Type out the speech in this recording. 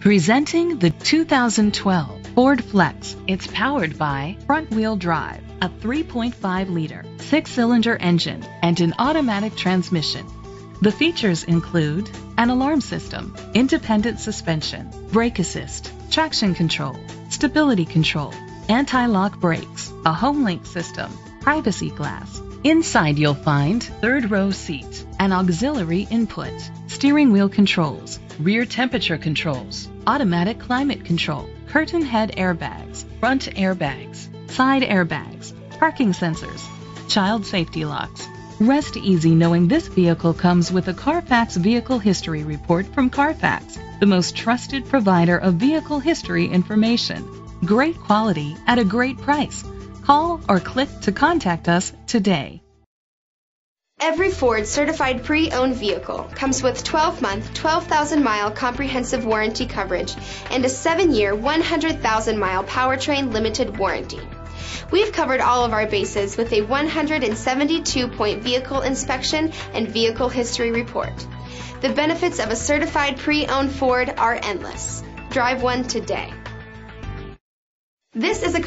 Presenting the 2012 Ford Flex. It's powered by front-wheel drive, a 3.5-liter, six-cylinder engine, and an automatic transmission. The features include an alarm system, independent suspension, brake assist, traction control, stability control, anti-lock brakes, a home link system, privacy glass. Inside you'll find third row seat, an auxiliary input, steering wheel controls, rear temperature controls, automatic climate control, curtain head airbags, front airbags, side airbags, parking sensors, child safety locks. Rest easy knowing this vehicle comes with a Carfax Vehicle History Report from Carfax, the most trusted provider of vehicle history information. Great quality at a great price. Call or click to contact us today. Every Ford certified pre-owned vehicle comes with 12-month, 12,000-mile comprehensive warranty coverage and a 7-year, 100,000-mile powertrain limited warranty. We've covered all of our bases with a 172-point vehicle inspection and vehicle history report. The benefits of a certified pre-owned Ford are endless. Drive one today. This is a